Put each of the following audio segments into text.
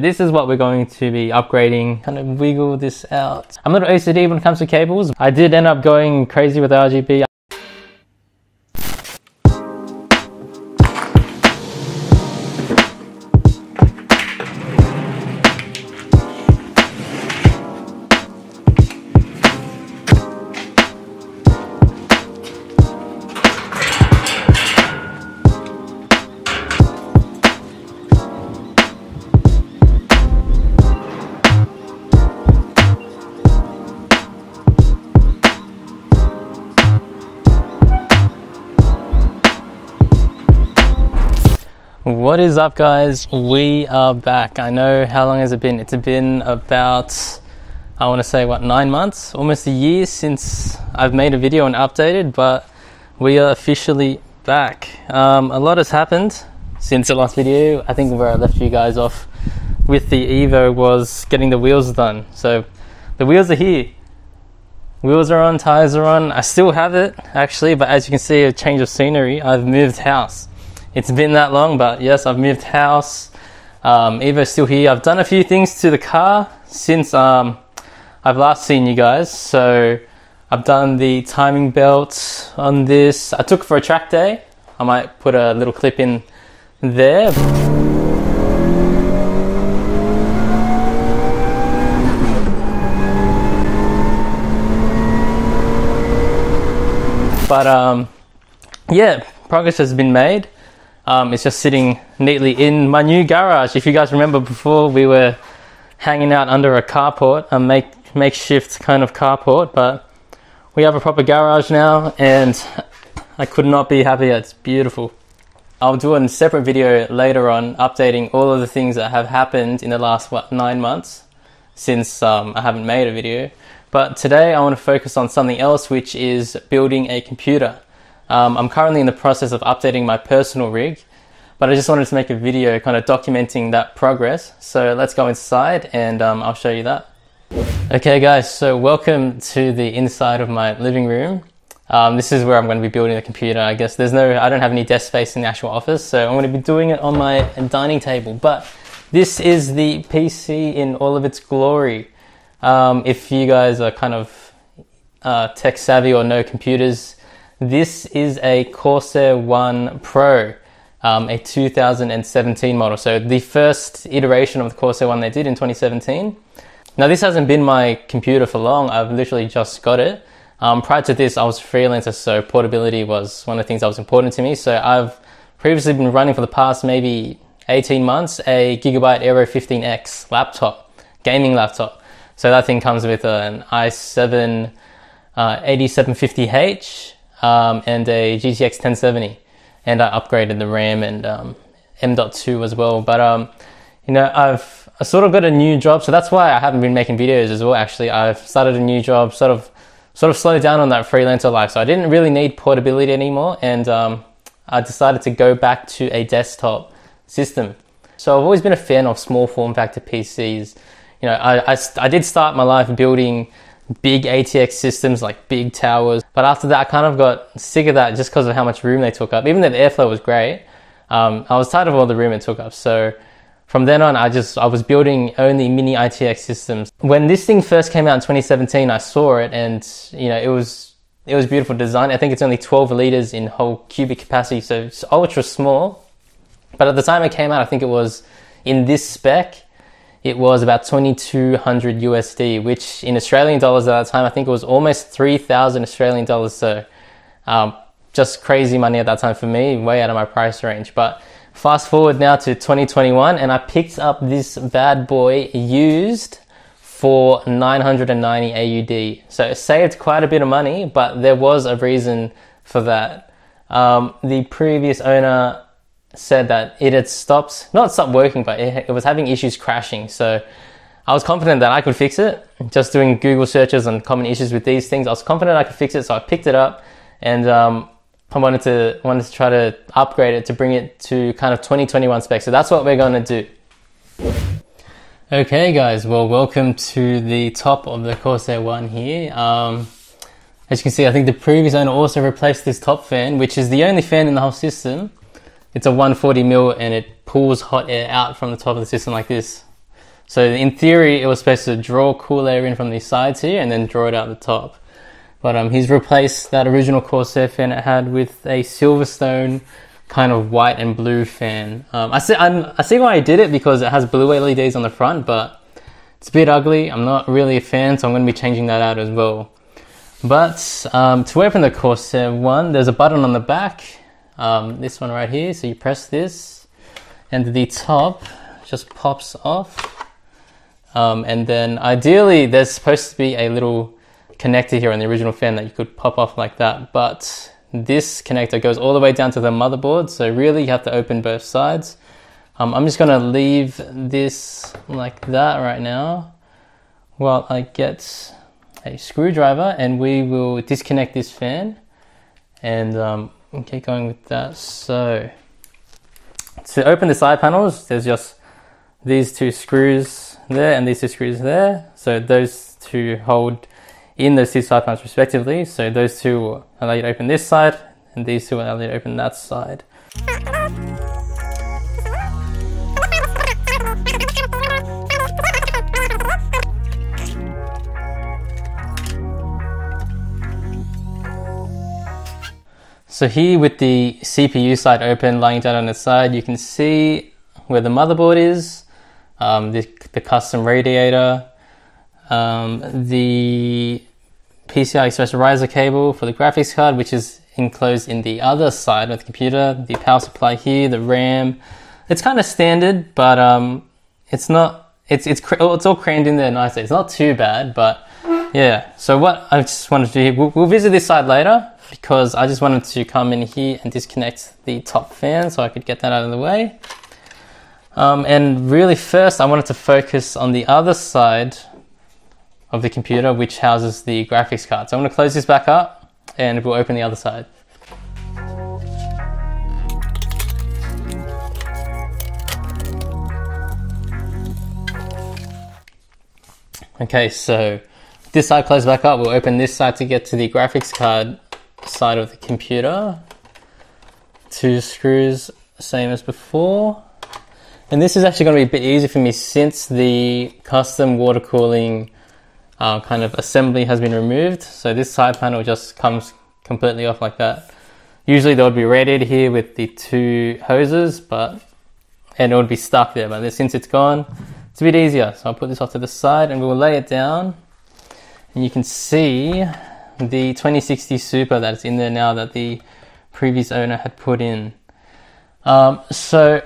This is what we're going to be upgrading. Kind of wiggle this out. I'm little OCD when it comes to cables. I did end up going crazy with RGB. Guys? We are back. I know how long has it been? It's been about, I want to say, what, nine months? Almost a year since I've made a video and updated, but we are officially back. Um, a lot has happened since the last video. I think where I left you guys off with the Evo was getting the wheels done. So the wheels are here. Wheels are on, tires are on. I still have it actually, but as you can see, a change of scenery. I've moved house it's been that long, but yes, I've moved house. Um, still here. I've done a few things to the car since um, I've last seen you guys. So I've done the timing belt on this. I took for a track day. I might put a little clip in there. But um, yeah, progress has been made. Um, it's just sitting neatly in my new garage. If you guys remember before, we were hanging out under a carport, a make, makeshift kind of carport, but we have a proper garage now and I could not be happier. It's beautiful. I'll do a separate video later on updating all of the things that have happened in the last what, nine months since um, I haven't made a video. But today I want to focus on something else, which is building a computer. Um, I'm currently in the process of updating my personal rig, but I just wanted to make a video kind of documenting that progress. So let's go inside and um, I'll show you that. Okay guys, so welcome to the inside of my living room. Um, this is where I'm going to be building the computer. I guess there's no, I don't have any desk space in the actual office, so I'm going to be doing it on my dining table. But this is the PC in all of its glory. Um, if you guys are kind of uh, tech savvy or know computers, this is a Corsair One Pro, um, a 2017 model. So the first iteration of the Corsair One they did in 2017. Now this hasn't been my computer for long. I've literally just got it. Um, prior to this, I was a freelancer, so portability was one of the things that was important to me. So I've previously been running for the past maybe 18 months a Gigabyte Aero 15X laptop, gaming laptop. So that thing comes with an i7 uh, 8750H, um, and a GTX 1070, and I upgraded the RAM and um, M.2 as well. But um, you know, I've I sort of got a new job, so that's why I haven't been making videos as well. Actually, I've started a new job, sort of sort of slowed down on that freelancer life, so I didn't really need portability anymore, and um, I decided to go back to a desktop system. So I've always been a fan of small form factor PCs. You know, I, I, I did start my life building big ATX systems, like big towers. But after that, I kind of got sick of that just because of how much room they took up. Even though the airflow was great, um, I was tired of all the room it took up. So from then on, I just I was building only mini ITX systems. When this thing first came out in 2017, I saw it, and you know it was it was beautiful design. I think it's only 12 liters in whole cubic capacity, so it's ultra small. But at the time it came out, I think it was in this spec it was about 2200 USD, which in Australian dollars at that time, I think it was almost 3000 Australian dollars. So, um, just crazy money at that time for me, way out of my price range. But fast forward now to 2021, and I picked up this bad boy used for 990 AUD. So it saved quite a bit of money, but there was a reason for that. Um, the previous owner said that it had stopped, not stopped working, but it, it was having issues crashing. So I was confident that I could fix it. Just doing Google searches on common issues with these things, I was confident I could fix it. So I picked it up and um, I wanted to wanted to try to upgrade it to bring it to kind of 2021 specs. So that's what we're going to do. Okay, guys. Well, welcome to the top of the Corsair One here. Um, as you can see, I think the previous owner also replaced this top fan, which is the only fan in the whole system it's a 140 mil and it pulls hot air out from the top of the system like this. So in theory, it was supposed to draw cool air in from the sides here and then draw it out the top. But um, he's replaced that original Corsair fan it had with a Silverstone kind of white and blue fan. Um, I see, I'm, I see why he did it because it has blue LEDs on the front, but it's a bit ugly. I'm not really a fan, so I'm going to be changing that out as well. But um, to open the Corsair one, there's a button on the back, um, this one right here. So you press this, and the top just pops off. Um, and then ideally, there's supposed to be a little connector here on the original fan that you could pop off like that. But this connector goes all the way down to the motherboard. So really, you have to open both sides. Um, I'm just to leave this like that right now while I get a screwdriver and we will disconnect this fan and um, get going with that. So to open the side panels, there's just these two screws there and these two screws there. So those two hold in those two side panels respectively. So those two allow you to open this side and these two allow you to open that side. So here with the CPU side open, lying down on the side, you can see where the motherboard is, um, the, the, custom radiator, um, the PCI Express riser cable for the graphics card, which is enclosed in the other side of the computer, the power supply here, the RAM. It's kind of standard, but um, it's not. It's it's it's all crammed in there nicely. It's not too bad, but yeah. So what I just wanted to do we'll, visit this side later because I just wanted to come in here and disconnect the top fan so I could get that out of the way. Um, and really first I wanted to focus on the other side of the computer which houses the graphics card. So I'm going to close this back up and we'll open the other side. Okay, so this side closed back up. We'll open this side to get to the graphics card side of the computer. Two screws, same as before. And this is actually going to be a bit easier for me since the custom water cooling uh, kind of assembly has been removed. So this side panel just comes completely off like that. Usually there would be radiator here with the two hoses, but and it would be stuck there. But since it's gone, it's a bit easier. So I'll put this off to the side and we'll lay it down. And you can see the 2060 Super that's in there now that the previous owner had put in. Um, so,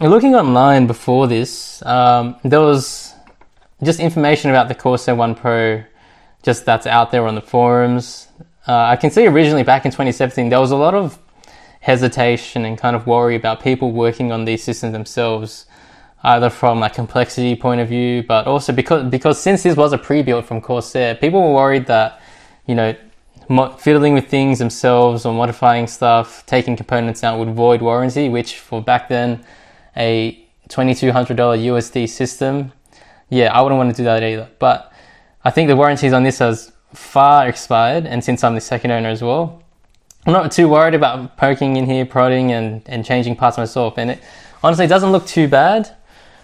looking online before this, um, there was just information about the Corsair One Pro, just that's out there on the forums. Uh, I can see originally back in 2017 there was a lot of hesitation and kind of worry about people working on these systems themselves, either from a complexity point of view, but also because because since this was a pre-built from Corsair, people were worried that you know, mo- fiddling with things themselves or modifying stuff, taking components out would void warranty, which for back then, a $2,200 USD system, yeah, I wouldn't want to do that either. But I think the warranties on this has far expired, and since I'm the second owner as well, I'm not too worried about poking in here, prodding, and, and changing parts myself. And it honestly doesn't look too bad.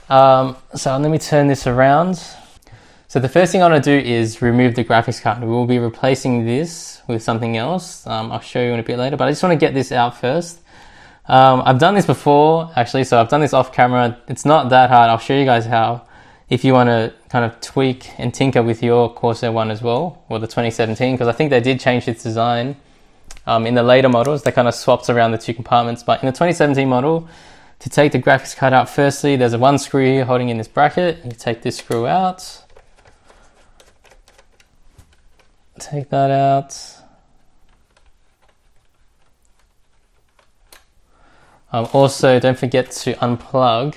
Um, so let me turn this around. So the first thing I want to do is remove the graphics card. We will be replacing this with something else. Um, I'll show you in a bit later, but I just want to get this out first. Um, I've done this before, actually, so I've done this off camera. It's not that hard. I'll show you guys how if you want to kind of tweak and tinker with your Corsair one as well, or the 2017, because I think they did change its design. Um, in the later models, they kind of swapped around the two compartments, but in the 2017 model, to take the graphics card out, firstly, there's a one screw here holding in this bracket. You take this screw out take that out. Um, also, don't forget to unplug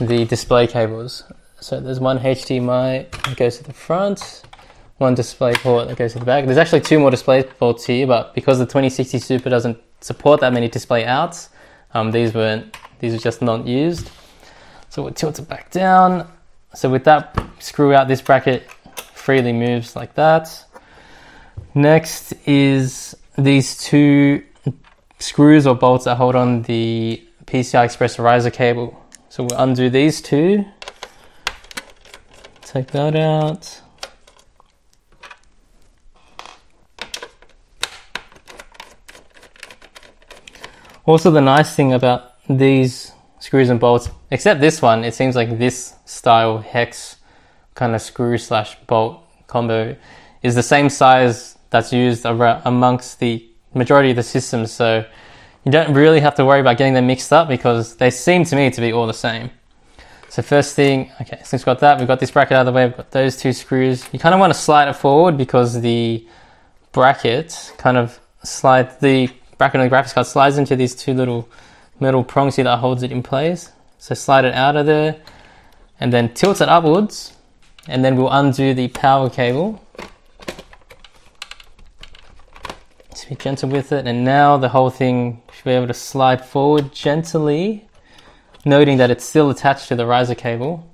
the display cables. So there's one HDMI that goes to the front, one display port that goes to the back. There's actually two more display ports here, but because the 2060 Super doesn't support that many display outs, um, these weren't, these are just not used. So we'll tilt it back down. So with that, screw out this bracket freely moves like that. Next is these two screws or bolts that hold on the PCI Express riser cable. So we'll undo these two take that out. Also, the nice thing about these screws and bolts, except this one, it seems like this style hex kind of screw slash bolt combo is the same size that's used amongst the majority of the systems. So you don't really have to worry about getting them mixed up because they seem to me to be all the same. So first thing, okay, so we've got that, we've got this bracket out of the way, we've got those two screws. You kind of want to slide it forward because the bracket kind of slide the bracket on the graphics card slides into these two little metal prongs here that holds it in place. So slide it out of there and then tilt it upwards. And then we'll undo the power cable. Just be gentle with it. And now the whole thing should be able to slide forward gently noting that it's still attached to the riser cable.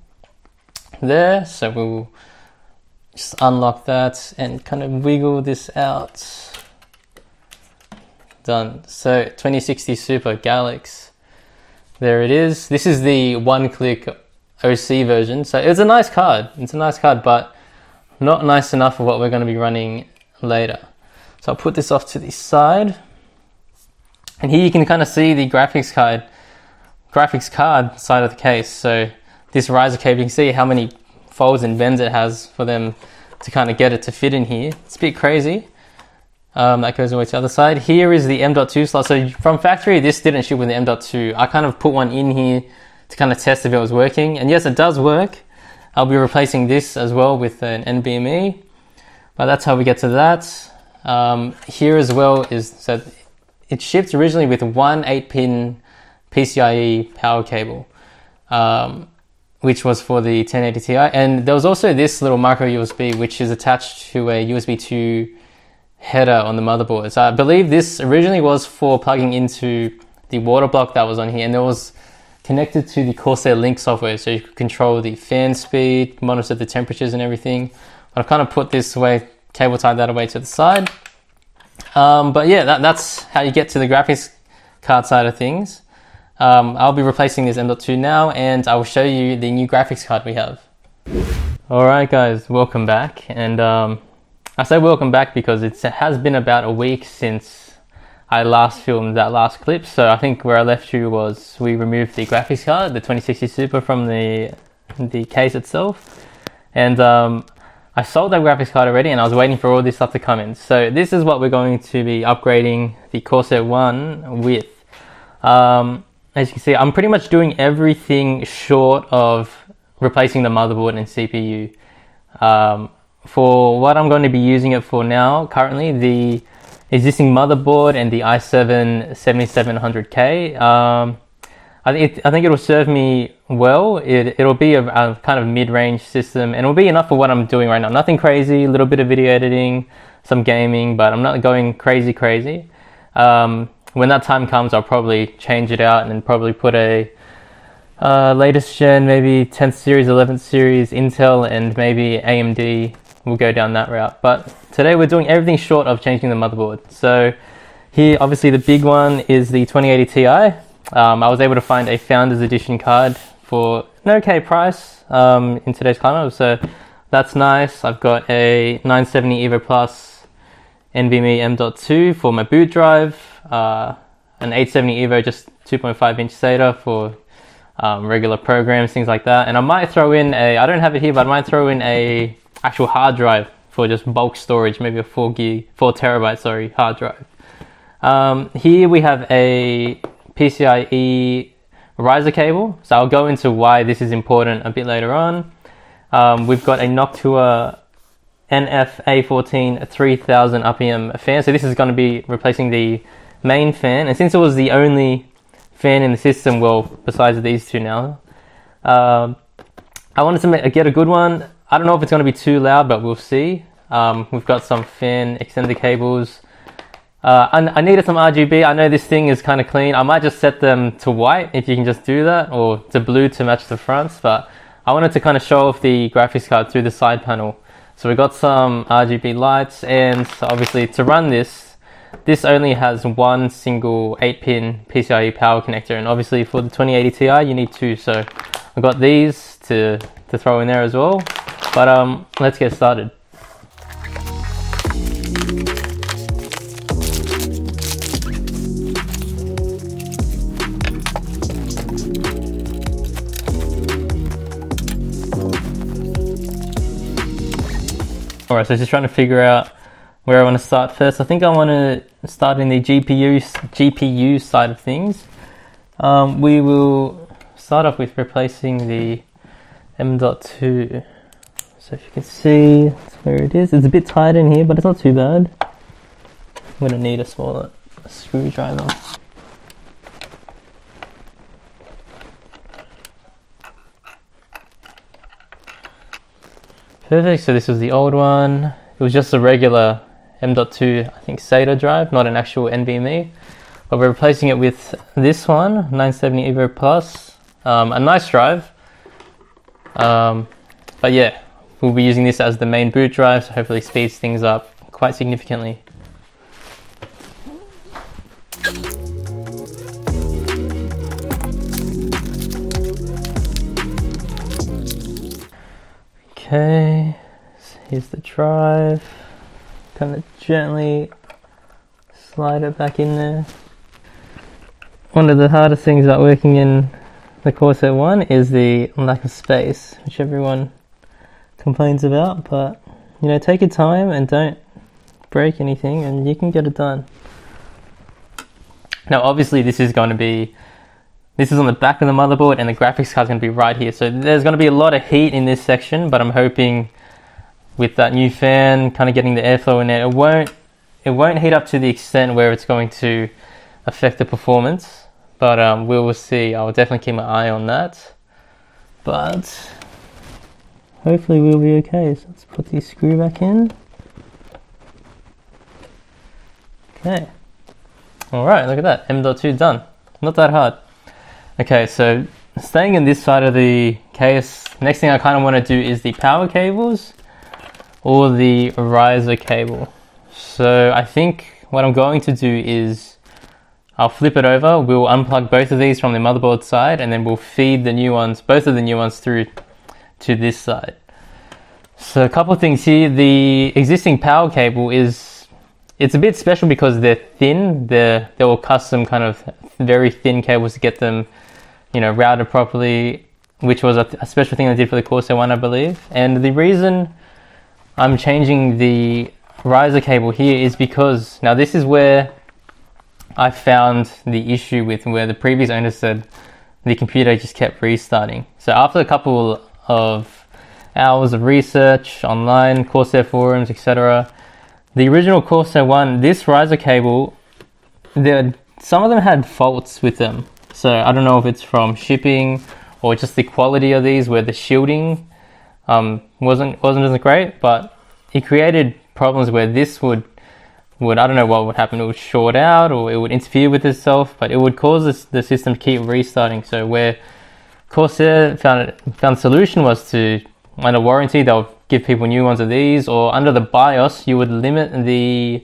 There. So we'll just unlock that and kind of wiggle this out done. So 2060 Super Galax. There it is. This is the one-click OC version. So it's a nice card. It's a nice card, but not nice enough for what we're going to be running later. So I'll put this off to the side. And here you can kind of see the graphics card, graphics card side of the case. So this riser cable, you can see how many folds and bends it has for them to kind of get it to fit in here. It's a bit crazy. Um, that goes away to the other side. Here is the M.2 slot. So from factory, this didn't ship with the M.2. I kind of put one in here to kind of test if it was working. And yes, it does work. I'll be replacing this as well with an NVMe. But that's how we get to that. Um, here as well is so it shipped originally with one 8-pin PCIe power cable, um, which was for the 1080 Ti. And there was also this little micro USB, which is attached to a USB 2 header on the motherboard. So I believe this originally was for plugging into the water block that was on here and it was connected to the Corsair Link software so you could control the fan speed, monitor the temperatures and everything. I've kind of put this away, cable tied that away to the side. Um, but yeah, that, that's how you get to the graphics card side of things. Um, I'll be replacing this M.2 now and I will show you the new graphics card we have. Alright guys, welcome back and um, I say welcome back because it has been about a week since I last filmed that last clip. So I think where I left you was we removed the graphics card, the 2060 Super from the the case itself, and um, I sold that graphics card already, and I was waiting for all this stuff to come in. So this is what we're going to be upgrading the Corsair One with. Um, as you can see, I'm pretty much doing everything short of replacing the motherboard and CPU. Um, for what I'm going to be using it for now, currently, the existing motherboard and the i7 7700K, um, I, think I think it'll serve me well. It, it'll be a, a kind of mid-range system and it'll be enough for what I'm doing right now. Nothing crazy, a little bit of video editing, some gaming, but I'm not going crazy, crazy. Um, when that time comes, I'll probably change it out and probably put a uh, latest gen, maybe 10th series, 11th series, Intel, and maybe AMD we'll go down that route. But today we're doing everything short of changing the motherboard. So here, obviously the big one is the 2080 Ti. Um, I was able to find a Founders Edition card for an okay price um, in today's climate. So that's nice. I've got a 970 Evo Plus NVMe M.2 for my boot drive, uh, an 870 Evo just 2.5 inch SATA for um, regular programs, things like that. And I might throw in a, I don't have it here, but I might throw in a actual hard drive for just bulk storage, maybe a four gig, four terabyte, sorry, hard drive. Um, here we have a PCIe riser cable. So I'll go into why this is important a bit later on. Um, we've got a Noctua NF-A14 3000 RPM fan. So this is going to be replacing the main fan. And since it was the only fan in the system, well, besides these two now, um, I wanted to make, get a good one. I don't know if it's going to be too loud, but we'll see. Um, we've got some fan extender cables. Uh, I, I, needed some RGB. I know this thing is kind of clean. I might just set them to white if you can just do that, or to blue to match the fronts. But I wanted to kind of show off the graphics card through the side panel. So we got some RGB lights, and obviously to run this, this only has one single 8-pin PCIe power connector, and obviously for the 2080 Ti you need two. So I've got these to to throw in there as well. But um, let's get started. Alright, so just trying to figure out where I want to start first. I think I want to start in the GPU GPU side of things. Um, we will start off with replacing the M.2. So if you can see, that's where it is. It's a bit tight in here, but it's not too bad. I'm to need a smaller screwdriver. Perfect, so this was the old one. It was just a regular M.2, I think SATA drive, not an actual NVMe. But we're replacing it with this one, 970 Evo Plus. Um, a nice drive. Um, but yeah, we'll be using this as the main boot drive, so hopefully speeds things up quite significantly. Okay, so here's the drive. Kind of gently slide it back in there. One of the hardest things about working in the Corsair one is the lack of space, which everyone complains about, but you know, take your time and don't break anything and you can get it done. Now obviously this is going to be this is on the back of the motherboard and the graphics card is going to be right here. So there's going to be a lot of heat in this section, but I'm hoping with that new fan kind of getting the airflow in there, it won't it won't heat up to the extent where it's going to affect the performance. But um, we will see. I will definitely keep my eye on that. But hopefully we'll be okay. So let's put the screw back in. Okay. Alright, look at that. M.2 done. Not that hard. Okay, so staying in this side of the case, next thing I kind of want to do is the power cables or the riser cable. So I think what I'm going to do is I'll flip it over, we'll unplug both of these from the motherboard side and then we'll feed the new ones, both of the new ones through to this side. So a couple of things here, the existing power cable is, it's a bit special because they're thin, they're, they're all custom kind of very thin cables to get them you know, routed properly, which was a, a special thing I did for the Corsair one, I believe. And the reason I'm changing the riser cable here is because now this is where I found the issue with where the previous owner said the computer just kept restarting. So after a couple of hours of research online, Corsair forums, etc., the original Corsair one, this riser cable, there some of them had faults with them. So I don't know if it's from shipping or just the quality of these, where the shielding um, wasn't wasn't as great, but it created problems where this would would I don't know what would happen. It would short out or it would interfere with itself, but it would cause this, the system to keep restarting. So where Corsair found found solution was to under warranty they'll give people new ones of these, or under the BIOS you would limit the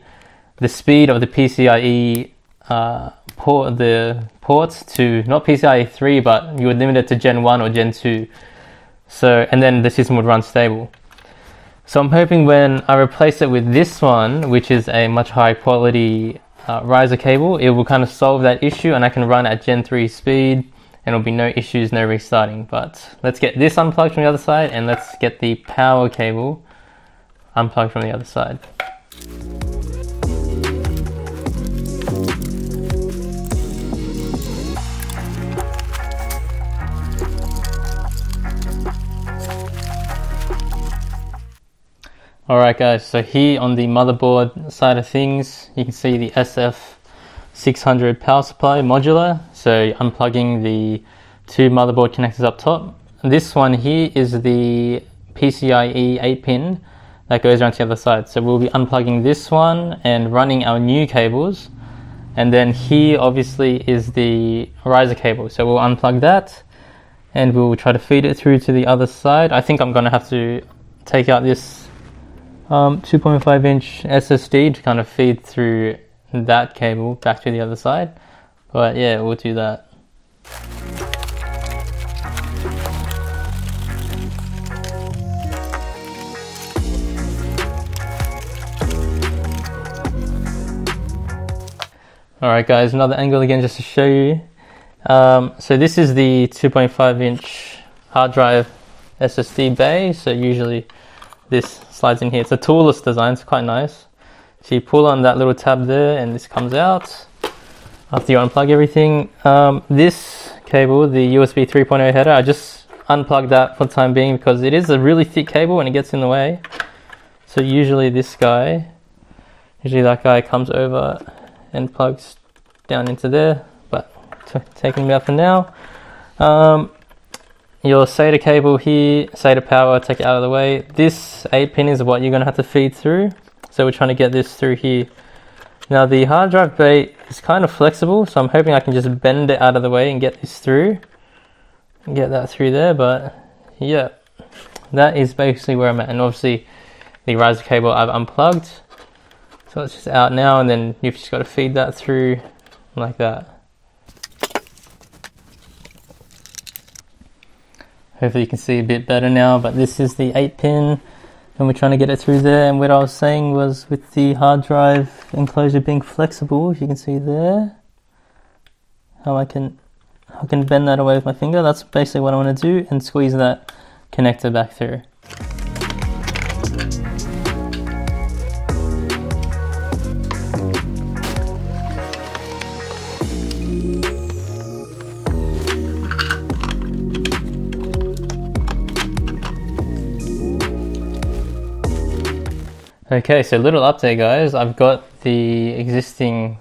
the speed of the PCIe uh, port the ports to not PCIe 3, but you would limit it to Gen 1 or Gen 2. So, and then the system would run stable. So I'm hoping when I replace it with this one, which is a much higher quality uh, riser cable, it will kind of solve that issue and I can run at Gen 3 speed and it'll be no issues, no restarting. But let's get this unplugged from the other side and let's get the power cable unplugged from the other side. Alright guys, so here on the motherboard side of things, you can see the SF600 power supply modular. So unplugging the two motherboard connectors up top. This one here is the PCIe 8 pin that goes around to the other side. So we'll be unplugging this one and running our new cables. And then here obviously is the riser cable. So we'll unplug that and we'll try to feed it through to the other side. I think I'm gonna have to take out this um, 2.5 inch SSD to kind of feed through that cable back to the other side. But yeah, we'll do that. Alright guys, another angle again just to show you. Um, so this is the 2.5 inch hard drive SSD bay. So usually this slides in here. It's a toolless design, it's quite nice. So you pull on that little tab there and this comes out after you unplug everything. Um, this cable, the USB 3.0 header, I just unplugged that for the time being because it is a really thick cable and it gets in the way. So usually this guy, usually that guy comes over and plugs down into there, but taking me out for now. Um, your SATA cable here, SATA power, take it out of the way. This 8 pin is what you're going to have to feed through. So we're trying to get this through here. Now the hard drive bay is kind of flexible, so I'm hoping I can just bend it out of the way and get this through. Get that through there, but yeah, that is basically where I'm at. And obviously the riser cable I've unplugged. So it's just out now and then you've just got to feed that through like that. Hopefully you can see a bit better now, but this is the 8 pin and we're trying to get it through there. And what I was saying was with the hard drive enclosure being flexible, if you can see there, how I can I can bend that away with my finger. That's basically what I want to do and squeeze that connector back through. Okay, so little update guys. I've got the existing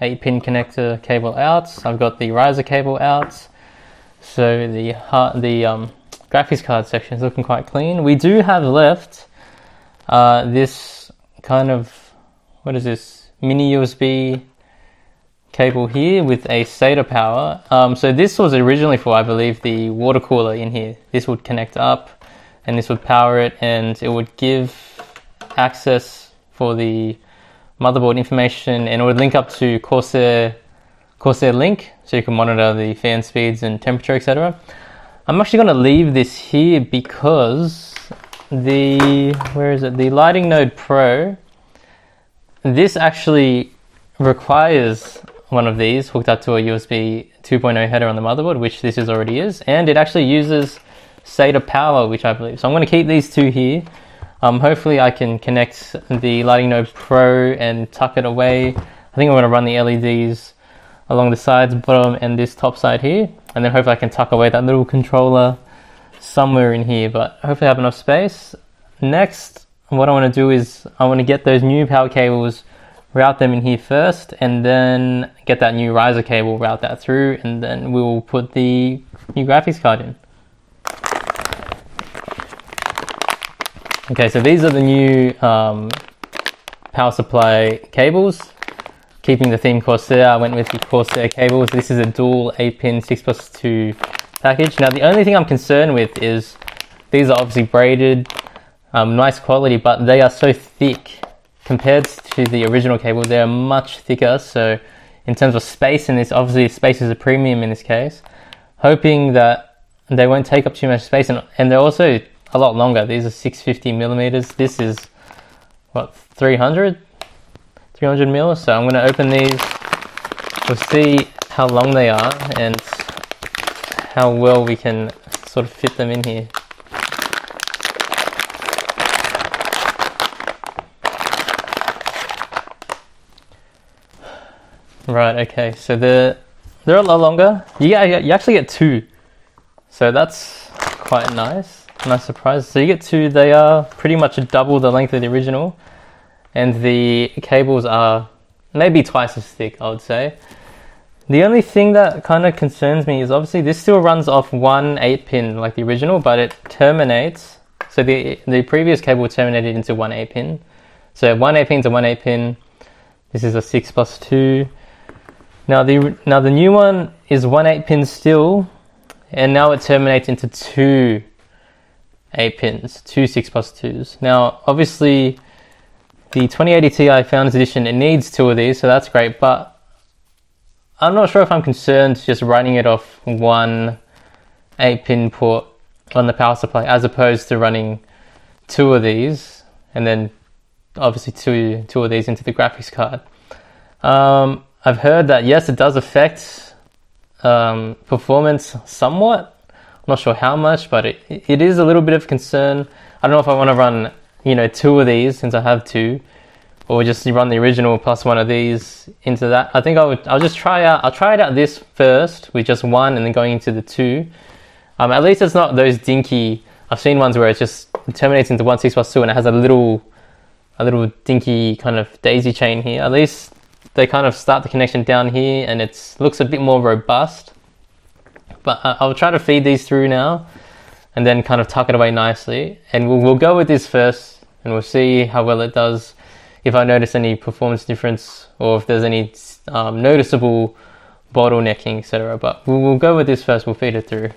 8 pin connector cable out. I've got the riser cable out. So the the um, graphics card section is looking quite clean. We do have left uh, this kind of, what is this, mini USB cable here with a SATA power. Um, so this was originally for, I believe, the water cooler in here. This would connect up and this would power it and it would give access for the motherboard information and it would link up to Corsair Corsair Link so you can monitor the fan speeds and temperature etc. I'm actually going to leave this here because the where is it? The Lighting Node Pro this actually requires one of these hooked up to a USB 2.0 header on the motherboard which this is already is and it actually uses SATA power which I believe. So I'm going to keep these two here um, hopefully I can connect the Lighting Node Pro and tuck it away. I think I'm to run the LEDs along the sides, bottom, and this top side here. And then hopefully I can tuck away that little controller somewhere in here, but hopefully I have enough space. Next, what I want to do is I want to get those new power cables, route them in here first, and then get that new riser cable, route that through, and then we'll put the new graphics card in. Okay, so these are the new um, power supply cables. Keeping the theme Corsair, I went with the Corsair cables. This is a dual 8-pin 6 plus 2 package. Now the only thing I'm concerned with is these are obviously braided, um, nice quality, but they are so thick compared to the original cable. They're much thicker, so in terms of space in this, obviously space is a premium in this case. Hoping that they won't take up too much space, and, and they're also a lot longer. These are 650 millimeters. This is what 300, 300 mil. So I'm going to open these. We'll see how long they are and how well we can sort of fit them in here. Right. Okay. So they're they're a lot longer. Get, you actually get two. So that's quite nice. Nice surprise. So you get two, they are pretty much double the length of the original, and the cables are maybe twice as thick, I would say. The only thing that kind of concerns me is obviously this still runs off one 8 pin like the original, but it terminates. So the the previous cable terminated into one 8 pin. So one 8 pin to one 8 pin. This is a 6 plus 2. Now the now the new one is one 8 pin still, and now it terminates into two 8 pins, two 6 plus 2s. Now, obviously, the 2080 Ti Founders Edition, it needs two of these, so that's great, but I'm not sure if I'm concerned just running it off one 8 pin port on the power supply as opposed to running two of these and then obviously two, two of these into the graphics card. Um, I've heard that yes, it does affect um, performance somewhat. I'm not sure how much, but it, it is a little bit of concern. I don't know if I want to run, you know, two of these since I have two, or just run the original plus one of these into that. I think I would. I'll just try out. I'll try it out this first with just one, and then going into the two. Um, at least it's not those dinky. I've seen ones where it just terminates into one six plus two, and it has a little, a little dinky kind of daisy chain here. At least they kind of start the connection down here, and it looks a bit more robust. But uh, I'll try to feed these through now, and then kind of tuck it away nicely. And we'll, we'll go with this first, and we'll see how well it does. If I notice any performance difference, or if there's any um, noticeable bottlenecking, etc. But we'll, we'll go with this first. We'll feed it through.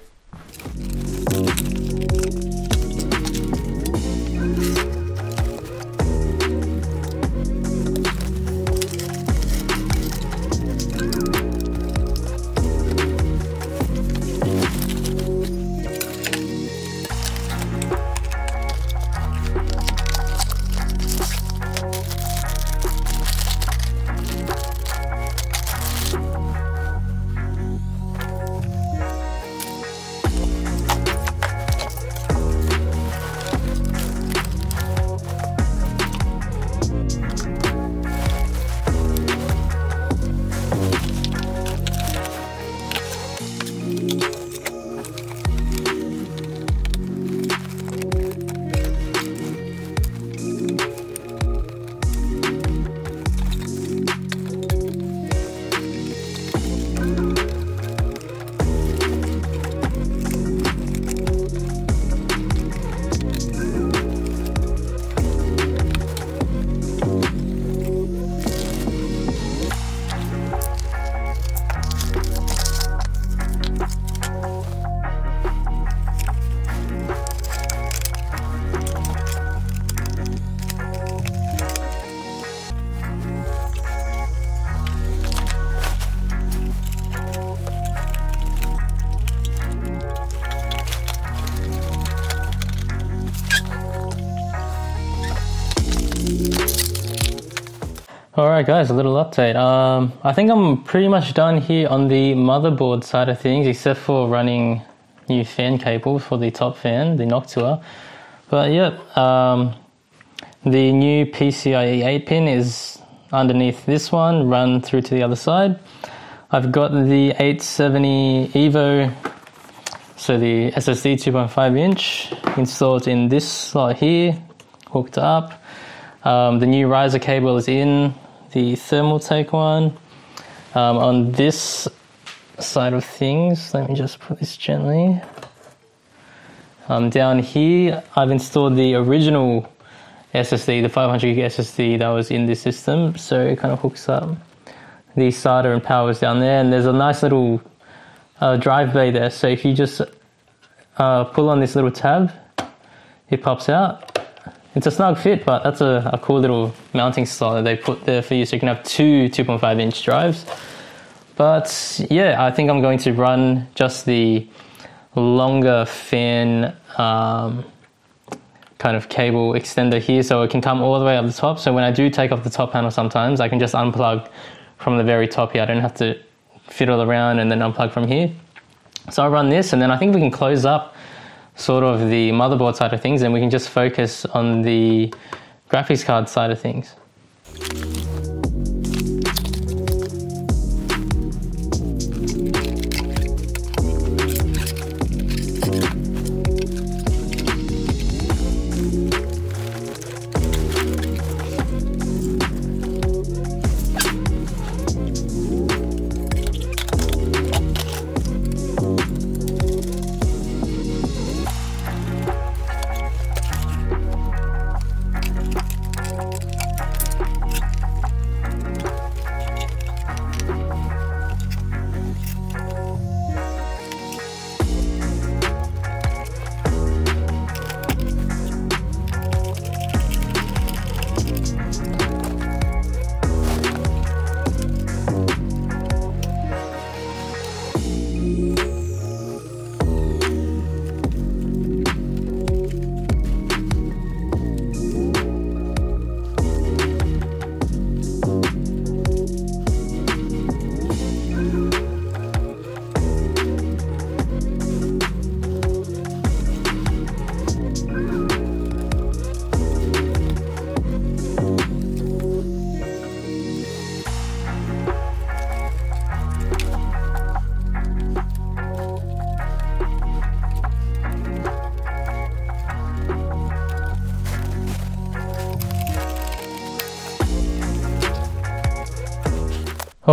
Alright guys, a little update. Um, I think I'm pretty much done here on the motherboard side of things, except for running new fan cable for the top fan, the Noctua. But yeah, um, the new PCIe 8 pin is underneath this one, run through to the other side. I've got the 870 EVO, so the SSD 2.5 inch, installed in this slot here, hooked up. Um, the new riser cable is in the Thermaltake one. Um, on this side of things, let me just put this gently. Um, down here, I've installed the original SSD, the 500 gig SSD that was in this system. So it kind of hooks up the SATA and powers down there. And there's a nice little uh, drive bay there. So if you just uh, pull on this little tab, it pops out it's a snug fit, but that's a, a cool little mounting slot that they put there for you so you can have two 2.5 inch drives. But yeah, I think I'm going to run just the longer fan um, kind of cable extender here so it can come all the way up the top. So when I do take off the top panel sometimes, I can just unplug from the very top here. I don't have to fiddle around and then unplug from here. So I'll run this and then I think we can close up sort of the motherboard side of things and we can just focus on the graphics card side of things.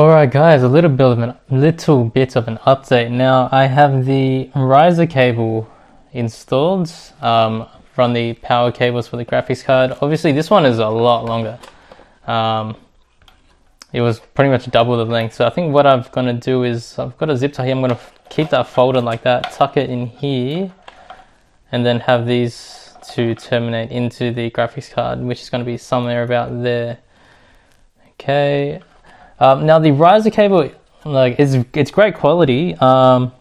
Alright guys, a little bit of an little bit of an update. Now I have the riser cable installed um, from the power cables for the graphics card. Obviously this one is a lot longer. Um, it was pretty much double the length. So I think what I'm gonna do is I've got a zip tie here. I'm gonna keep that folded like that, tuck it in here, and then have these to terminate into the graphics card, which is gonna be somewhere about there. Okay, um, now the riser cable, like, it's it's great quality. Um,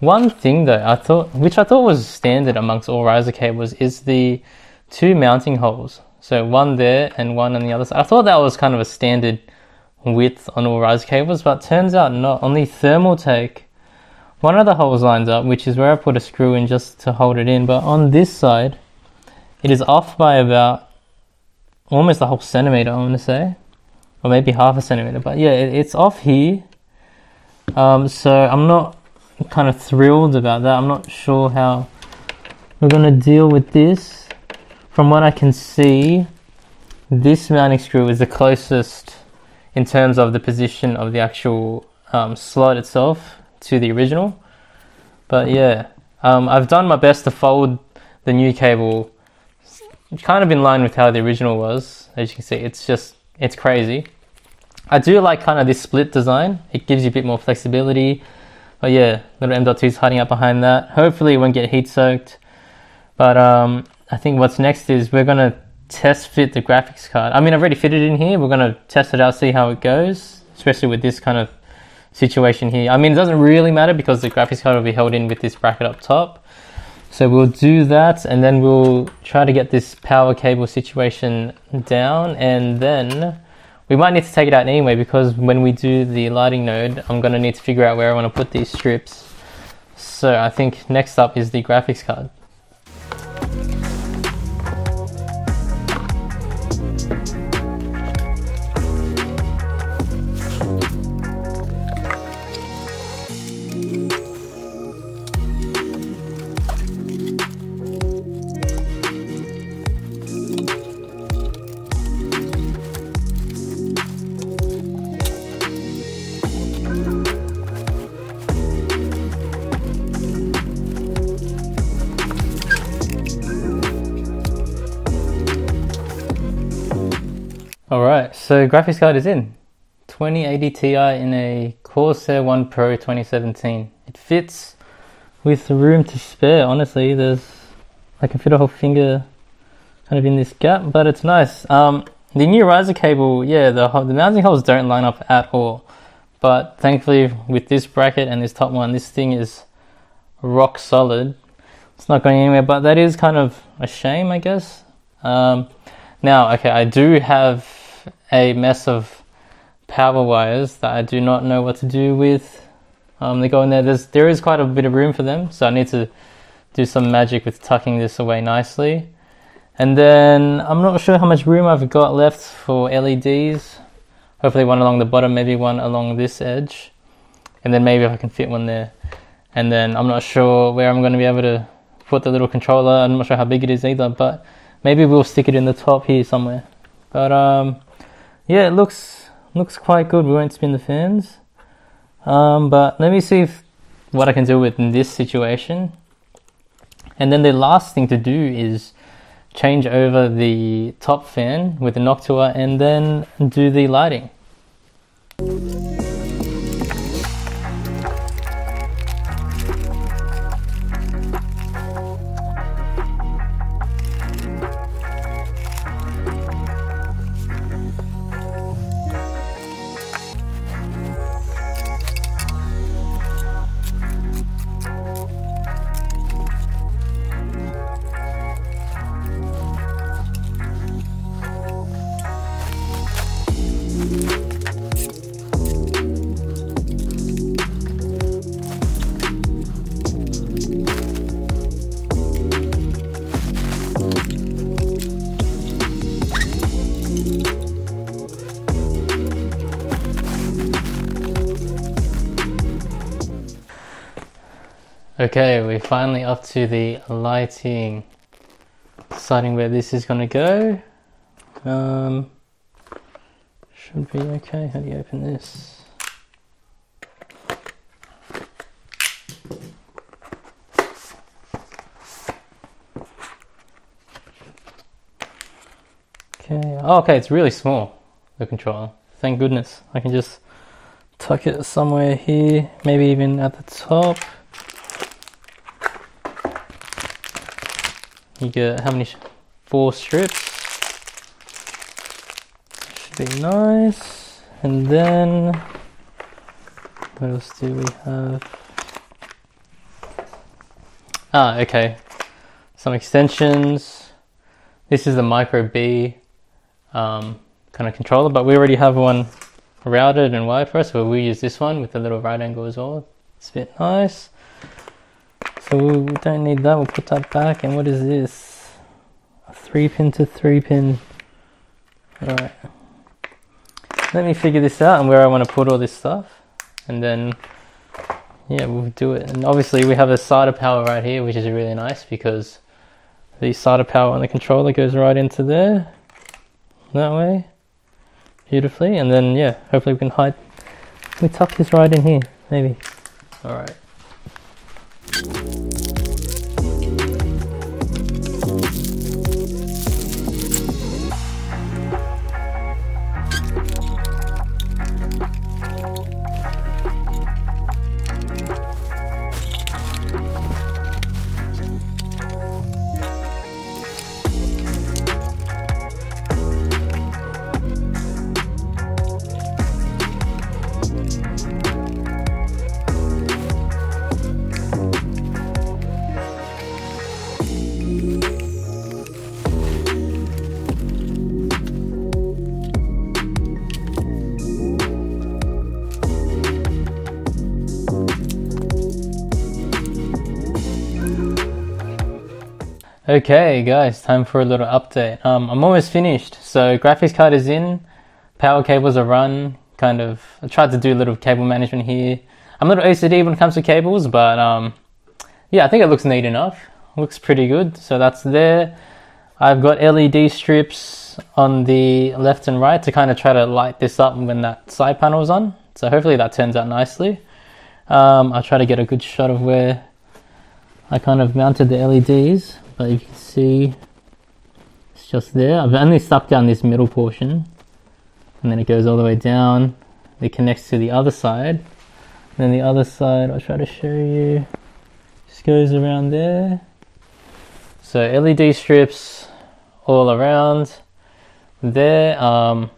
one thing though, I thought, which I thought was standard amongst all riser cables, is the two mounting holes. So one there and one on the other side. I thought that was kind of a standard width on all riser cables, but turns out not. On the Thermaltake, one of the holes lines up, which is where I put a screw in just to hold it in. But on this side, it is off by about almost a whole centimeter, I want to say or maybe half a centimeter. But yeah, it, it's off here. Um, so I'm not kind of thrilled about that. I'm not sure how we're going to deal with this. From what I can see, this mounting screw is the closest in terms of the position of the actual um, slot itself to the original. But yeah, um, I've done my best to fold the new cable kind of in line with how the original was. As you can see, it's just, it's crazy. I do like kind of this split design. It gives you a bit more flexibility. But yeah, little M.2 is hiding up behind that. Hopefully it won't get heat soaked. But um, I think what's next is we're going to test fit the graphics card. I mean, I've already fitted in here. We're going to test it out, see how it goes, especially with this kind of situation here. I mean, it doesn't really matter because the graphics card will be held in with this bracket up top. So we'll do that and then we'll try to get this power cable situation down and then we might need to take it out anyway because when we do the lighting node, I'm going to need to figure out where I want to put these strips. So I think next up is the graphics card. So graphics card is in. 2080 Ti in a Corsair One Pro 2017. It fits with room to spare, honestly. There's I can fit a whole finger kind of in this gap, but it's nice. Um, the new riser cable, yeah, the, the mounting holes don't line up at all. But thankfully, with this bracket and this top one, this thing is rock solid. It's not going anywhere, but that is kind of a shame, I guess. Um, now, okay, I do have a mess of power wires that I do not know what to do with. Um, they go in there. There's there is quite a bit of room for them, so I need to do some magic with tucking this away nicely. And then I'm not sure how much room I've got left for LEDs. Hopefully one along the bottom, maybe one along this edge. And then maybe if I can fit one there. And then I'm not sure where I'm going to be able to put the little controller. I'm not sure how big it is either, but maybe we'll stick it in the top here somewhere. But um, yeah, it looks looks quite good. We won't spin the fans. Um, but let me see if, what I can do with in this situation. And then the last thing to do is change over the top fan with the Noctua and then do the lighting. Okay, we're finally up to the lighting. Deciding where this is going to go. Um, Should be okay. How do you open this? Okay. Oh, okay, it's really small, the controller. Thank goodness. I can just tuck it somewhere here, maybe even at the top. You get how many? Four strips. Should be nice. And then, what else do we have? Ah, okay. Some extensions. This is the Micro B um, kind of controller, but we already have one routed and wired for us, so we use this one with the little right angle as well. It's a bit nice. So we don't need that, we'll put that back. And what is this? A three pin to three pin. Alright. Let me figure this out and where I want to put all this stuff. And then, yeah, we'll do it. And obviously we have a SATA power right here, which is really nice because the SATA power on the controller goes right into there that way beautifully and then yeah hopefully we can hide we tuck this right in here maybe all Okay guys, time for a little update. Um, I'm almost finished. So graphics card is in, power cables are run, kind of, I tried to do a little cable management here. I'm a little OCD when it comes to cables, but um, yeah, I think it looks neat enough. Looks pretty good, so that's there. I've got LED strips on the left and right to kind of try to light this up when that side panel is on. So hopefully that turns out nicely. Um, I'll try to get a good shot of where I kind of mounted the LEDs but you can see it's just there. I've only stuck down this middle portion and then it goes all the way down. It connects to the other side. And then the other side, I'll try to show you, just goes around there. So LED strips all around there. Um,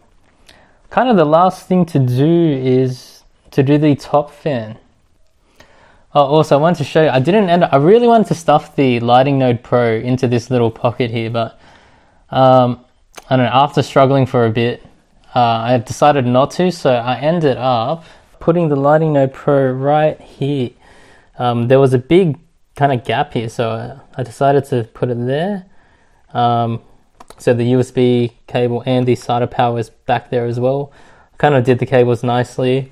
kind of the last thing to do is to do the top fan. Oh, also, I wanted to show you, I didn't end up, I really wanted to stuff the Lighting Node Pro into this little pocket here, but um, I don't know, after struggling for a bit, uh, I decided not to, so I ended up putting the Lighting Node Pro right here. Um, there was a big kind of gap here, so I decided to put it there. Um, so the USB cable and the SATA power is back there as well. I kind of did the cables nicely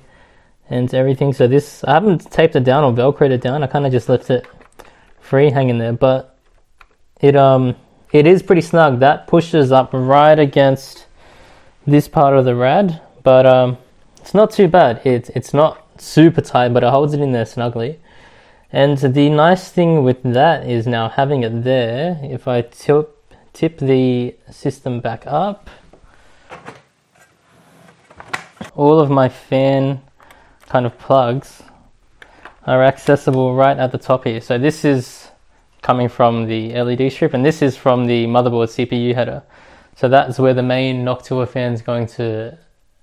and everything. So this, I haven't taped it down or velcroed it down. I kind of just left it free hanging there, but it um it is pretty snug. That pushes up right against this part of the rad, but um it's not too bad. It's it's not super tight, but it holds it in there snugly. And the nice thing with that is now having it there. If I tip tip the system back up, all of my fan kind of plugs are accessible right at the top here. So this is coming from the LED strip and this is from the motherboard CPU header. So that's where the main Noctua fan is going to,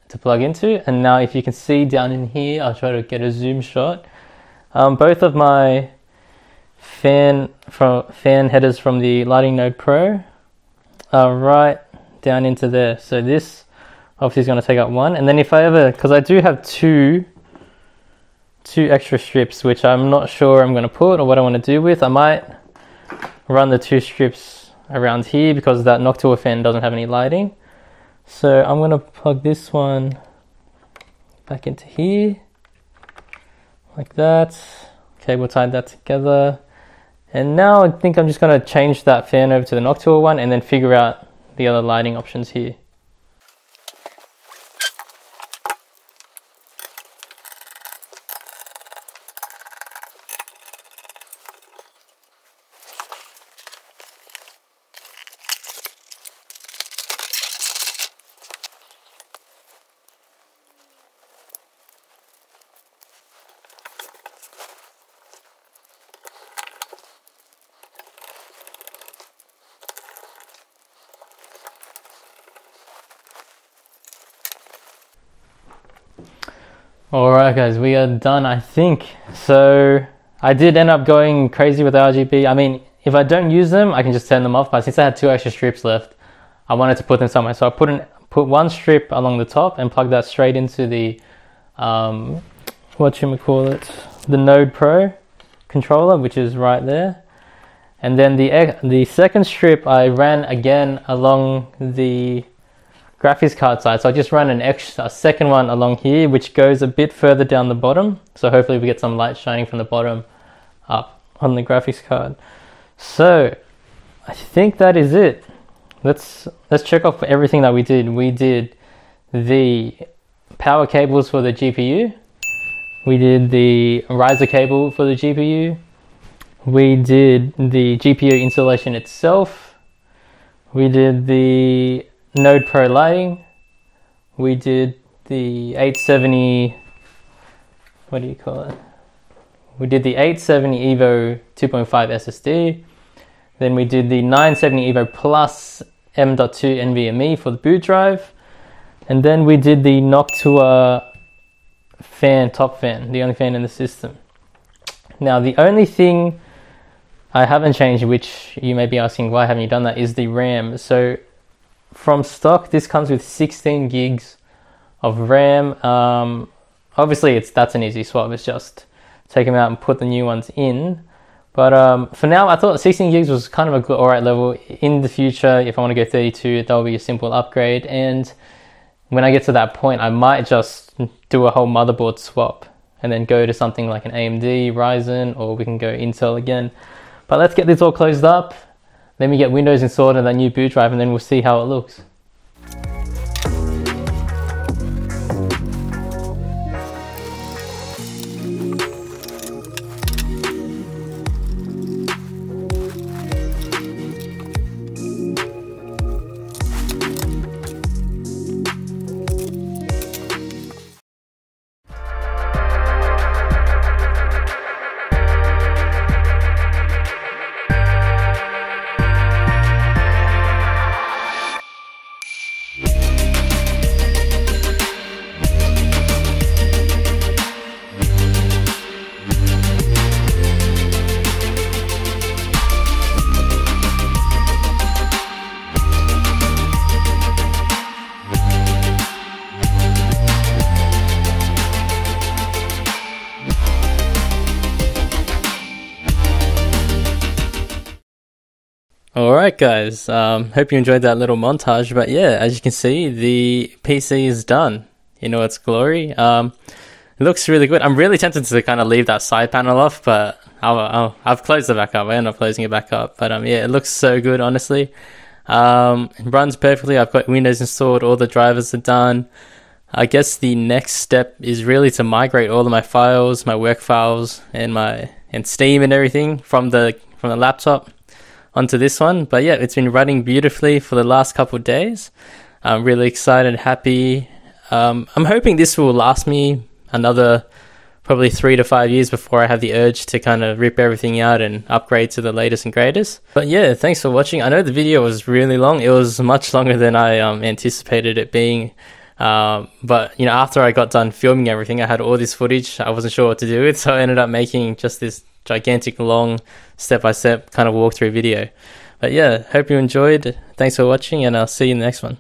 to plug into. And now if you can see down in here, I'll try to get a zoom shot. Um, both of my fan from fan headers from the Lighting Node Pro are right down into there. So this obviously is going to take up one. And then if I ever, because I do have two two extra strips which I'm not sure I'm going to put or what I want to do with. I might run the two strips around here because that Noctua fan doesn't have any lighting. So I'm going to plug this one back into here like that. Okay, we'll tie that together. And now I think I'm just going to change that fan over to the Noctua one and then figure out the other lighting options here. Alright guys, we are done I think. So I did end up going crazy with RGB. I mean, if I don't use them, I can just turn them off. But since I had two extra strips left, I wanted to put them somewhere. So I put put one strip along the top and plug that straight into the um, what you call it, the Node Pro controller, which is right there. And then the the second strip I ran again along the graphics card side. So I just ran an extra a second one along here, which goes a bit further down the bottom. So hopefully we get some light shining from the bottom up on the graphics card. So I think that is it. Let's let's check off everything that we did. We did the power cables for the GPU. We did the riser cable for the GPU. We did the GPU installation itself. We did the Node Pro lighting. We did the 870, what do you call it? We did the 870 EVO 2.5 SSD. Then we did the 970 EVO Plus M.2 NVMe for the boot drive. And then we did the Noctua fan, top fan, the only fan in the system. Now, the only thing I haven't changed, which you may be asking why haven't you done that, is the RAM. So from stock, this comes with 16 gigs of RAM. Um, obviously, it's that's an easy swap. It's just take them out and put the new ones in. But um, for now, I thought 16 gigs was kind of a good, alright level. In the future, if I want to go 32, that'll be a simple upgrade. And when I get to that point, I might just do a whole motherboard swap and then go to something like an AMD, Ryzen, or we can go Intel again. But let's get this all closed up. Let me get Windows installed and that new boot drive and then we'll see how it looks. Alright guys, um, hope you enjoyed that little montage, but yeah, as you can see, the PC is done in all its glory. Um, it looks really good. I'm really tempted to kind of leave that side panel off, but i have closed it back up. I end up closing it back up, but um, yeah, it looks so good, honestly. Um, it runs perfectly. I've got Windows installed, all the drivers are done. I guess the next step is really to migrate all of my files, my work files, and my and Steam and everything from the from the laptop onto this one. But yeah, it's been running beautifully for the last couple of days. I'm really excited, happy. Um, I'm hoping this will last me another probably three to five years before I have the urge to kind of rip everything out and upgrade to the latest and greatest. But yeah, thanks for watching. I know the video was really long. It was much longer than I um, anticipated it being. Um, but you know, after I got done filming everything, I had all this footage. I wasn't sure what to do with, so I ended up making just this gigantic, long, step by step kind of walkthrough video. But yeah, hope you enjoyed. Thanks for watching, and I'll see you in the next one.